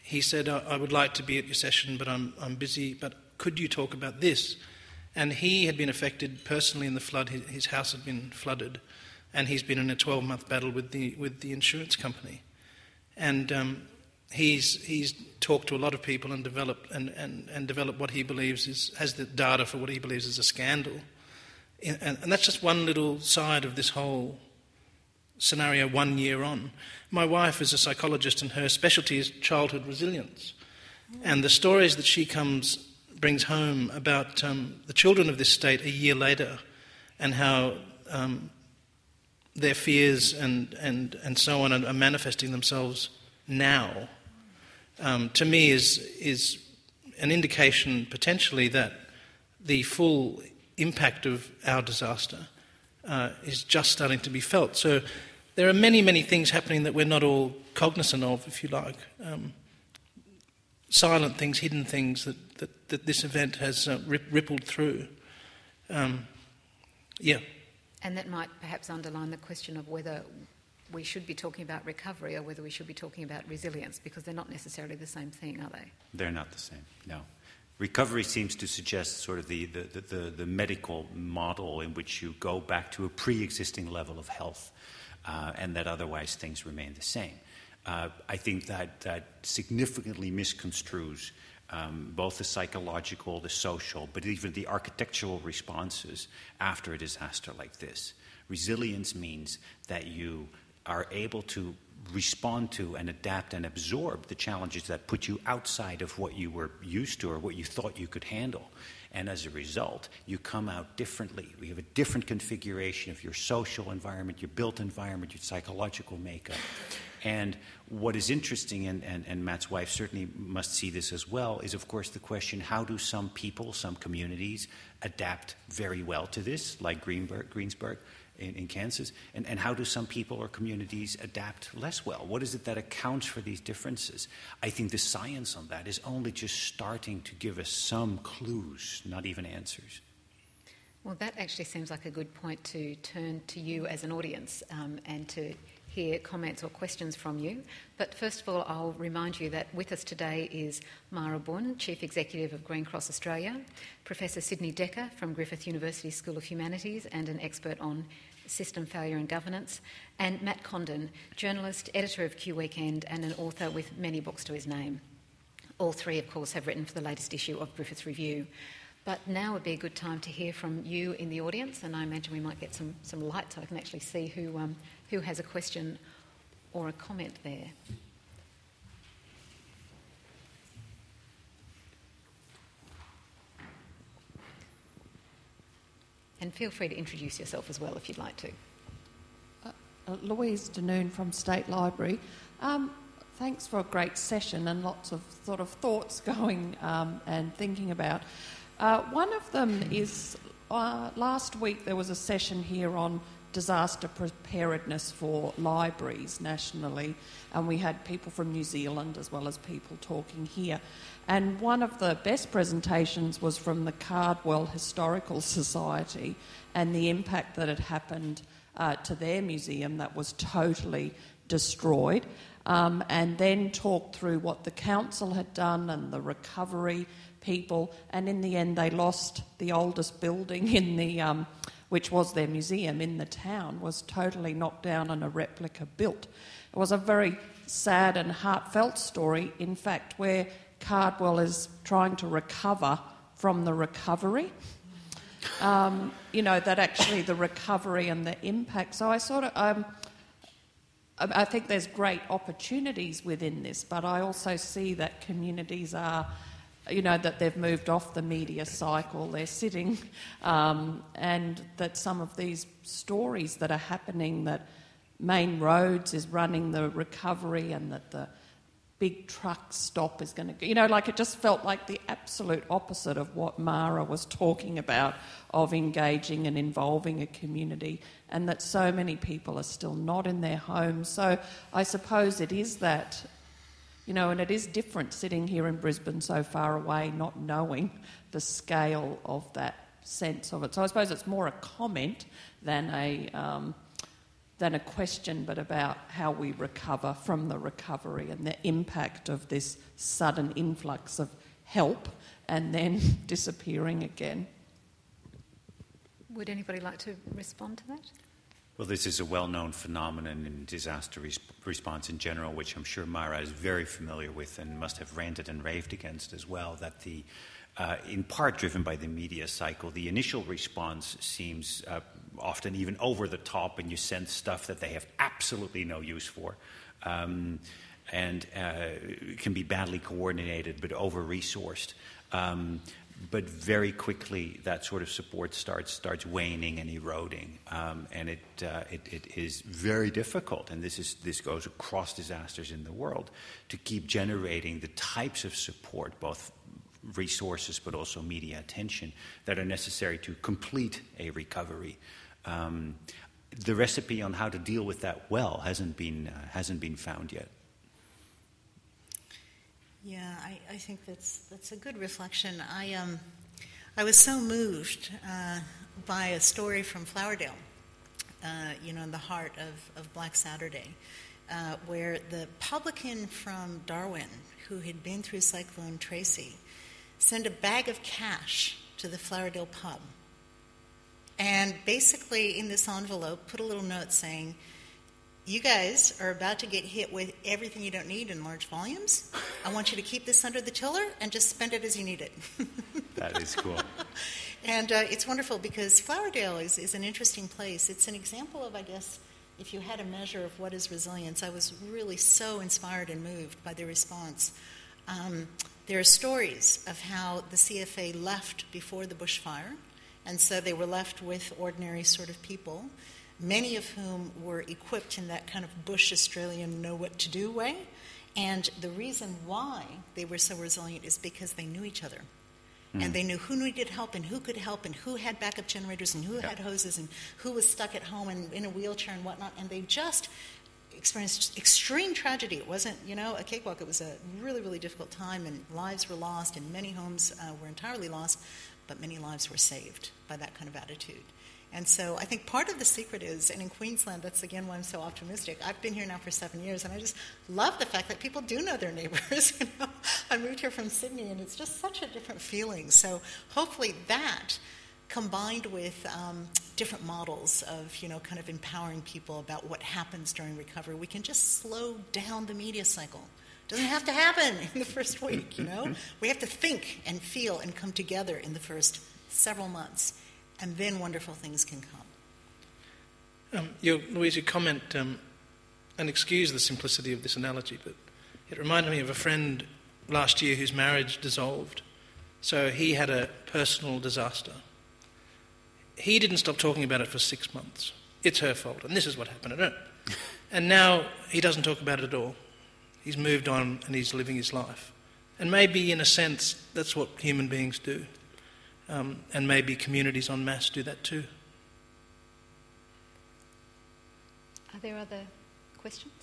He said, I would like to be at your session, but I'm, I'm busy, but could you talk about this? And he had been affected personally in the flood. His, his house had been flooded, and he's been in a 12 month battle with the, with the insurance company. And um, he's, he's talked to a lot of people and developed, and, and, and developed what he believes is, has the data for what he believes is a scandal and, and that's just one little side of this whole scenario one year on. My wife is a psychologist, and her specialty is childhood resilience. And the stories that she comes brings home about um, the children of this state a year later, and how um, their fears and, and, and so on are, manifesting themselves now, um, to me is, is an indication potentially that the full impact of our disaster uh, is just starting to be felt. So there are many, many things happening that we're not all cognizant of, if you like. Um, silent things, hidden things that, that, that this event has uh, rippled through. Um, yeah. And that might perhaps underline the question of whether we should be talking about recovery or whether we should be talking about resilience, because they're not necessarily the same thing, are they? They're not the same, no. Recovery seems to suggest sort of the, the, the, the medical model in which you go back to a pre existing level of health uh, and that otherwise things remain the same. Uh, I think that, that significantly misconstrues um, both the psychological, the social, but even the architectural responses after a disaster like this. Resilience means that you are able to respond to and adapt and absorb the challenges that put you outside of what you were used to or what you thought you could handle. And as a result, you come out differently. We have a different configuration of your social environment, your built environment, your psychological makeup. And what is interesting, and, and, and Matt's wife certainly must see this as well, is of course the question how do some people, some communities, adapt very well to this, like Greenberg, Greensburg? in, in Kansas? And, and how do some people or communities adapt less well? What is it that accounts for these differences? I think the science on that is only just starting to give us some clues, not even answers. Well, that actually seems like a good point to turn to you as an audience um, and to hear comments or questions from you. But first of all, I'll remind you that with us today is Mara Bun, Chief Executive of Green Cross Australia, Professor Sidney Dekker from Griffith University School of Humanities and an expert on system failure and governance, and Matt Condon, journalist, editor of Q Weekend, and an author with many books to his name. All three, of course, have written for the latest issue of Griffith Review. But now would be a good time to hear from you in the audience, and I imagine we might get some, some light so I can actually see who, um, who has a question or a comment there. And feel free to introduce yourself as well if you'd like to. Uh, uh, Louise Danoon from State Library. Um, thanks for a great session and lots of sort of thoughts *laughs* going um, and thinking about. Uh, one of them is uh, last week there was a session here on disaster preparedness for libraries nationally, and we had people from New Zealand as well as people talking here. And one of the best presentations was from the Cardwell Historical Society and the impact that had happened uh, to their museum that was totally destroyed. Um, and then talked through what the council had done and the recovery people. And in the end, they lost the oldest building *laughs* in the, um, which was their museum in the town, was totally knocked down and a replica built. It was a very sad and heartfelt story, in fact, where Cardwell is trying to recover from the recovery. Um, you know, that actually the recovery and the impact. So I sort of, um, I think there's great opportunities within this, but I also see that communities are, you know, that they've moved off the media cycle, they're sitting, um, and that some of these stories that are happening that Main Roads is running the recovery and that the big truck stop is going to you know like it just felt like the absolute opposite of what mara was talking about of engaging and involving a community and that so many people are still not in their homes. So i suppose it is that you know and it is different sitting here in brisbane so far away not knowing the scale of that sense of it so i suppose it's more a comment than a um, than a question, but about how we recover from the recovery and the impact of this sudden influx of help and then *laughs* disappearing again. Would anybody like to respond to that? Well, this is a well known phenomenon in disaster res- response in general, which I'm sure Mara is very familiar with and must have ranted and raved against as well. That the uh, in part driven by the media cycle. The initial response seems uh, often even over the top, and you send stuff that they have absolutely no use for. Um, and uh, can be badly coordinated but over resourced. Um, but very quickly, that sort of support starts starts waning and eroding, um, and it, uh, it, it is very difficult. And this is this goes across disasters in the world to keep generating the types of support, both resources but also media attention, that are necessary to complete a recovery. Um, the recipe on how to deal with that well hasn't been uh, hasn't been found yet. Yeah, I, I think that's that's a good reflection. I um, I was so moved uh, by a story from Flowerdale, uh, you know, in the heart of, of Black Saturday, uh, where the publican from Darwin, who had been through Cyclone Tracy, sent a bag of cash to the Flowerdale pub, and basically in this envelope put a little note saying you guys are about to get hit with everything you don't need in large volumes. I want you to keep this under the tiller and just spend it as you need it. *laughs* that is cool. and uh, it's wonderful because Flowerdale is, is an interesting place. It's an example of, I guess, if you had a measure of what is resilience, I was really so inspired and moved by the response. Um, there are stories of how the CFA left before the bushfire, and so they were left with ordinary sort of people many of whom were equipped in that kind of Bush Australian know what to do way. And the reason why they were so resilient is because they knew each other. Mm. And they knew who needed help and who could help and who had backup generators and who yeah. had hoses and who was stuck at home and in a wheelchair and whatnot. And they just experienced extreme tragedy. It wasn't, you know, a cakewalk. It was a really, really difficult time, and lives were lost, and many homes uh, were entirely lost, but many lives were saved by that kind of attitude. And so I think part of the secret is, and in Queensland, that's again why I'm so optimistic. I've been here now for seven years, and I just love the fact that people do know their neighbors. *laughs* you know? I moved here from Sydney, and it's just such a different feeling. So hopefully that, combined with um, different models of, you know, kind of empowering people about what happens during recovery, we can just slow down the media cycle. Doesn't have to happen *laughs* in the first week, you know? We have to think and feel and come together in the first several months and then wonderful things can come. Um, your, Louise, your comment, um, and excuse the simplicity of this analogy, but it reminded me of a friend last year whose marriage dissolved. So he had a personal disaster. He didn't stop talking about it for six months. It's her fault, and this is what happened. *laughs* and now he doesn't talk about it at all. He's moved on and he's living his life. And maybe, in a sense, that's what human beings do. Um, and maybe communities en masse do that too. Are there other questions?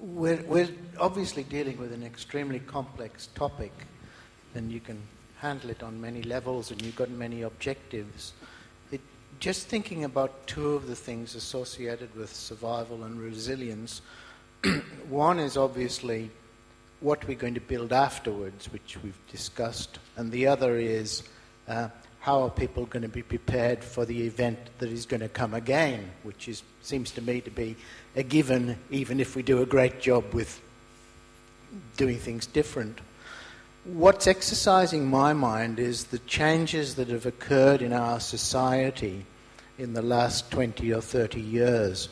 We're, we're obviously dealing with an extremely complex topic, and you can handle it on many levels, and you've got many objectives just thinking about two of the things associated with survival and resilience. *clears throat* One is obviously what we're going to build afterwards, which we've discussed, and the other is uh, how are people going to be prepared for the event that is going to come again, which is, seems to me to be a given, even if we do a great job with doing things different. What's exercising my mind is the changes that have occurred in our society in the last 20 or 30 years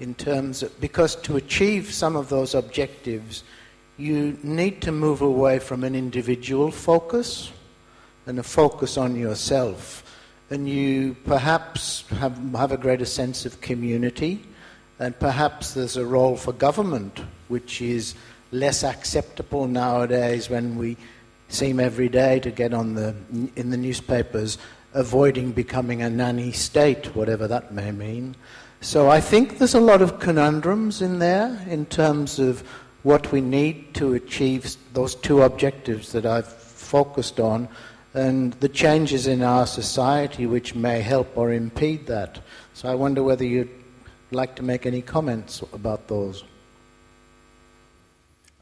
in terms of, because to achieve some of those objectives, you need to move away from an individual focus and a focus on yourself. And you perhaps have, have a greater sense of community, and perhaps there's a role for government, which is less acceptable nowadays when we seem every day to get on the, in the newspapers avoiding becoming a nanny state, whatever that may mean. So I think there's a lot of conundrums in there in terms of what we need to achieve those two objectives that I've focused on and the changes in our society which may help or impede that. So I wonder whether you'd like to make any comments about those.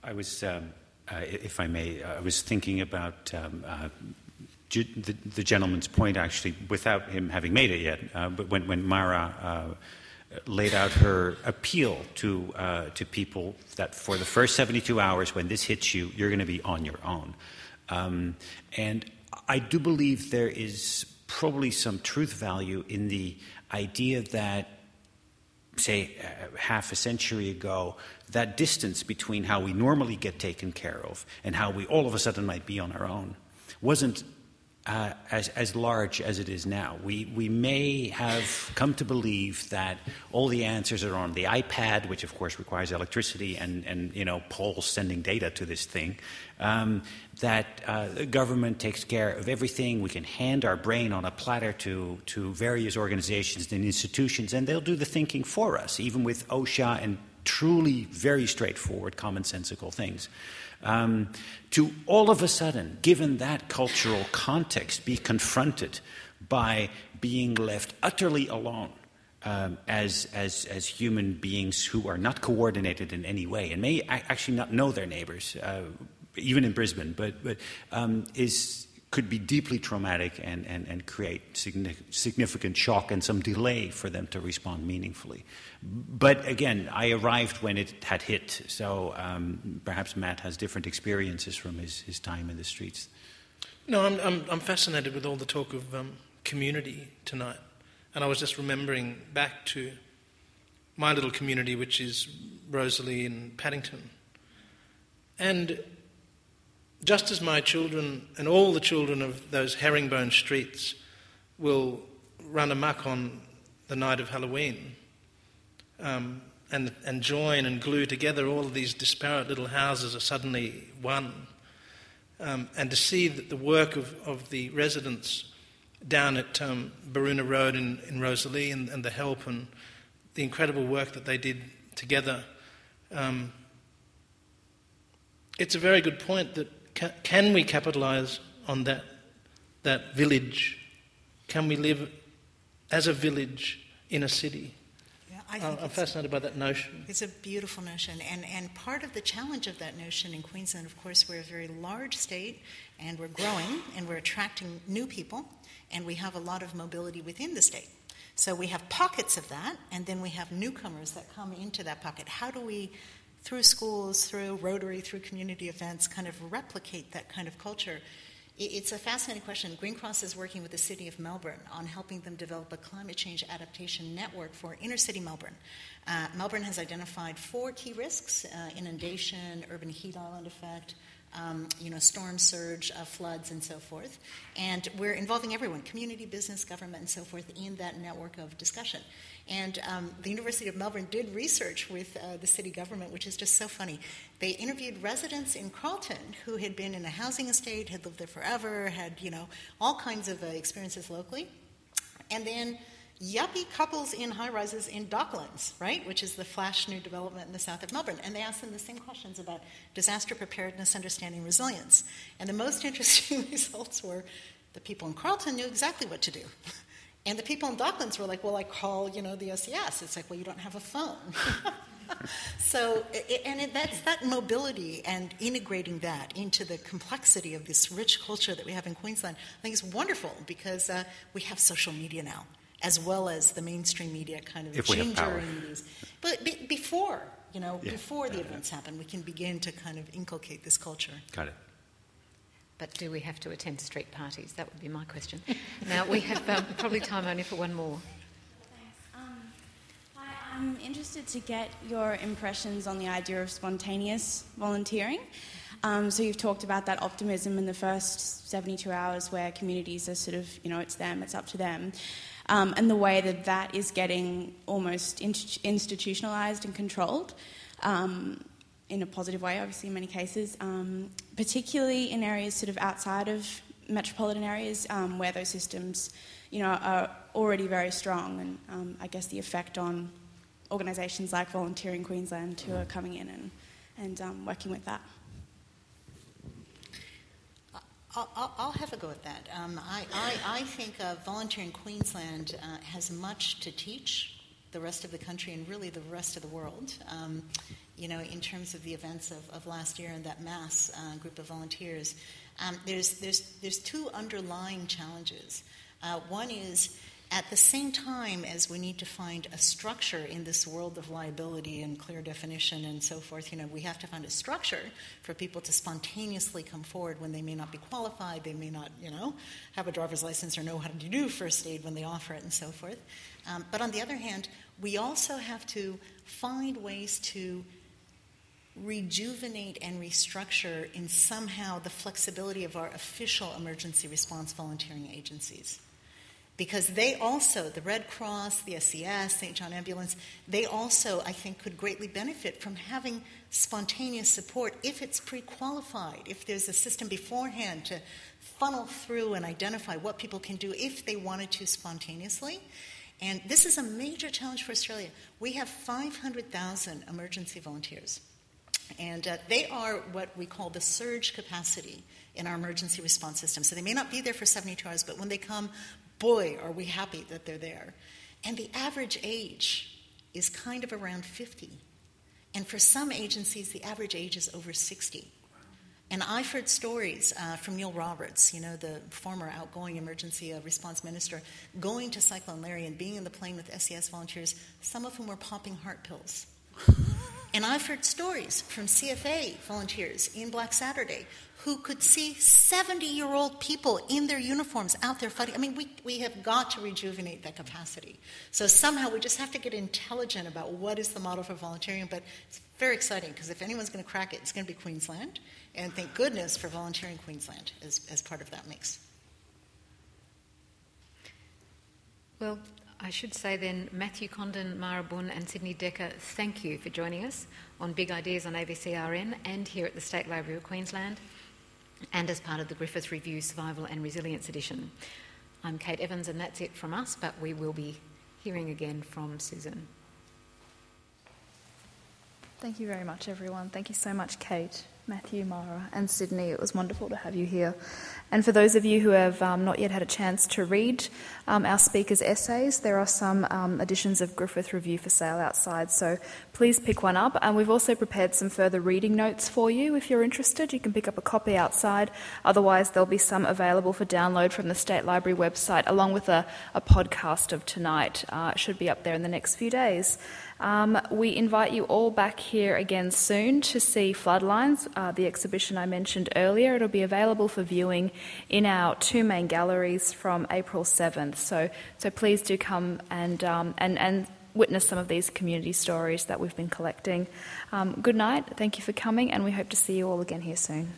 I was, um, uh, if I may, I was thinking about um, uh, the, the, gentleman's point, actually, without him having made it yet, uh, but when, when Mara uh, laid out her appeal to, uh, to people that for the first 72 hours, when this hits you, you're going to be on your own. Um, and I do believe there is probably some truth value in the idea that, say, uh, half a century ago, that distance between how we normally get taken care of and how we all of a sudden might be on our own wasn't uh, as, as large as it is now. We, we may have come to believe that all the answers are on the iPad, which of course requires electricity and, and you know, poles sending data to this thing, um, that uh, the government takes care of everything. We can hand our brain on a platter to, to various organizations and institutions, and they'll do the thinking for us, even with OSHA and truly very straightforward, commonsensical things. Um, to all of a sudden, given that cultural context, be confronted by being left utterly alone um, as, as, as human beings who are not coordinated in any way and may actually not know their neighbors, uh, even in Brisbane, but, but um, is could be deeply traumatic and, and, and create significant shock and some delay for them to respond meaningfully. But again, I arrived when it had hit, so um, perhaps Matt has different experiences from his, his time in the streets. No, I'm, I'm, I'm fascinated with all the talk of um, community tonight. And I was just remembering back to my little community, which is Rosalie in Paddington. And just as my children and all the children of those herringbone streets will run amuck on the night of Halloween um, and, and join and glue together all of these disparate little houses are suddenly one. Um, and to see that the work of, of the residents down at um, Baroona Road in, in Rosalie and, and, the help and the incredible work that they did together. Um, it's a very good point that can, can we capitalize on that, that village? Can we live as a village in a city? I think I'm fascinated by that notion. It's a beautiful notion. And, and part of the challenge of that notion in Queensland, of course, we're a very large state and we're growing and we're attracting new people and we have a lot of mobility within the state. So we have pockets of that, and then we have newcomers that come into that pocket. How do we through schools, through Rotary, through community events, kind of replicate that kind of culture? It's a fascinating question. Green Cross is working with the City of Melbourne on helping them develop a climate change adaptation network for inner city Melbourne. Uh, Melbourne has identified four key risks uh, inundation, urban heat island effect, um, you know, storm surge, uh, floods, and so forth. And we're involving everyone community, business, government, and so forth in that network of discussion. And um, the University of Melbourne did research with uh, the city government, which is just so funny. They interviewed residents in Carlton who had been in a housing estate, had lived there forever, had, you know, all kinds of uh, experiences locally. And then yuppie couples in high rises in Docklands, right, which is the flash new development in the south of Melbourne. And they asked them the same questions about disaster preparedness, understanding resilience. And the most *laughs* interesting *laughs* results were the people in Carlton knew exactly what to do. *laughs* And the people in Docklands were like, well, I call, you know, the OCS. It's like, well, you don't have a phone. so, and it, that's that mobility and integrating that into the complexity of this rich culture that we have in Queensland, I think is wonderful because uh, we have social media now, as well as the mainstream media kind of if gingering these. But be, before, you know, yeah. before the events happen, we can begin to kind of inculcate this culture. Got it. But do we have to attend street parties? That would be my question. now, we have um, probably time only for one more. Um, I'm interested to get your impressions on the idea of spontaneous volunteering. Um, so you've talked about that optimism in the first 72 hours where communities are sort of, you know, it's them, it's up to them. Um, and the way that that is getting almost institutionalized and controlled. Um, in a positive way, obviously, in many cases, um, particularly in areas sort of outside of metropolitan areas um, where those systems, you know, are already very strong, and um, I guess the effect on organisations like Volunteering Queensland who are coming in and, and working with that. I'll, I'll, have a go at that. Um, I, I, I, think uh, Volunteering Queensland uh, has much to teach the rest of the country and really the rest of the world. Um, you know, in terms of the events of, of last year and that mass uh, group of volunteers, um, there's, there's, there's two underlying challenges. Uh, one is at the same time as we need to find a structure in this world of liability and clear definition and so forth, you know, we have to find a structure for people to spontaneously come forward when they may not be qualified, they may not, you know, have a driver's license or know how to do first aid when they offer it and so forth. Um, but on the other hand, we also have to find ways to rejuvenate and restructure in somehow the flexibility of our official emergency response volunteering agencies because they also, the Red Cross, the SES, St. John Ambulance, they also, I think, could greatly benefit from having spontaneous support if it's pre qualified, if there's a system beforehand to funnel through and identify what people can do if they wanted to spontaneously. And this is a major challenge for Australia. We have 500,000 emergency volunteers, and uh, they are what we call the surge capacity in our emergency response system. So they may not be there for 72 hours, but when they come, boy, are we happy that they're there. And the average age is kind of around 50. And for some agencies, the average age is over 60. And I've heard stories uh, from Neil Roberts, you know, the former outgoing emergency uh, response minister, going to Cyclone Larry and being in the plane with SES volunteers, some of whom were popping heart pills. And I've heard stories from CFA volunteers in Black Saturday who could see 70 year old people in their uniforms out there fighting. I mean, we, we have got to rejuvenate that capacity. So somehow we just have to get intelligent about what is the model for volunteering. But it's very exciting because if anyone's going to crack it, it's going to be Queensland. And thank goodness for Volunteering Queensland as, as part of that mix. Well, I should say then, Matthew Condon, Mara Bun, and Sidney Dekker, thank you for joining us on Big Ideas on ABCRN and here at the State Library of Queensland and as part of the Griffith Review Survival and Resilience Edition. I'm Kate Evans, and that's it from us, but we will be hearing again from Susan. Thank you very much, everyone. Thank you so much, Kate. Matthew, Mara, and Sidney. It was wonderful to have you here. And for those of you who have um, not yet had a chance to read um, our speakers' essays, there are some um, editions of Griffith Review for sale outside, so please pick one up. And we've also prepared some further reading notes for you. If you're interested, you can pick up a copy outside. Otherwise, there'll be some available for download from the State Library website, along with a, a podcast of tonight. Uh, it should be up there in the next few days. Um, we invite you all back here again soon to see Floodlines, uh, the exhibition I mentioned earlier. It'll be available for viewing in our two main galleries from April 7th. So, so please do come and, um, and, and witness some of these community stories that we've been collecting. Um, good night, thank you for coming, and we hope to see you all again here soon.